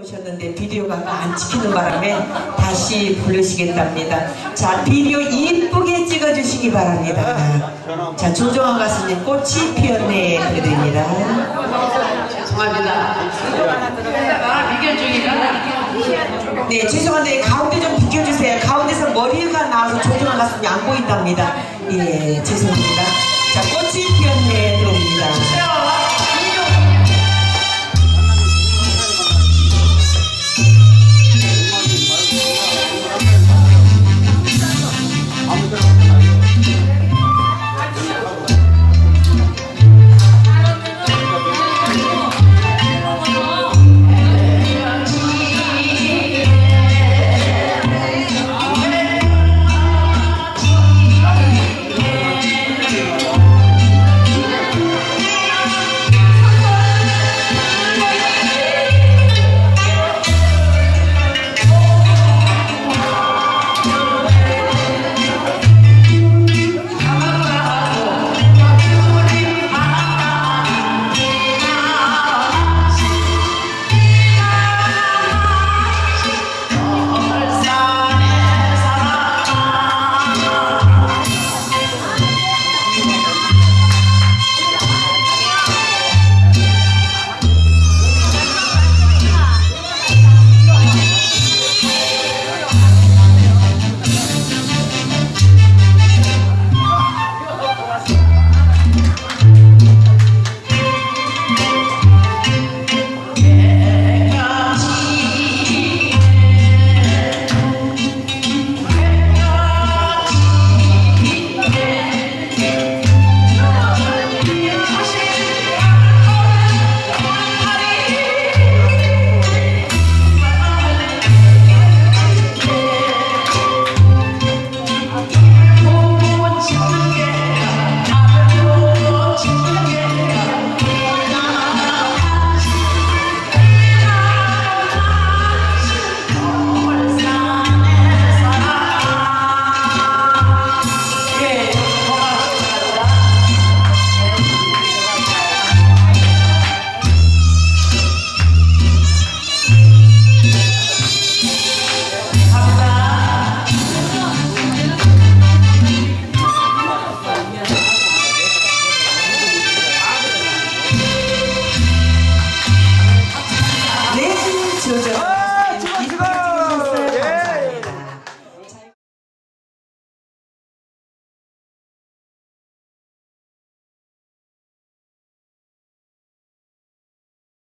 오셨는데 비디오가 안 찍히는 바람에 다시 부르시겠답니다. 자, 비디오 이쁘게 찍어주시기 바랍니다. 자, 조정환 가수님 꽃이 피었네 그드립니다 죄송합니다. 아, 비교 중이라. 네, 죄송한데 가운데 좀 비켜주세요. 가운데서 머리가 나와서 조정환 가수님 안 보인답니다. 예, 죄송합니다.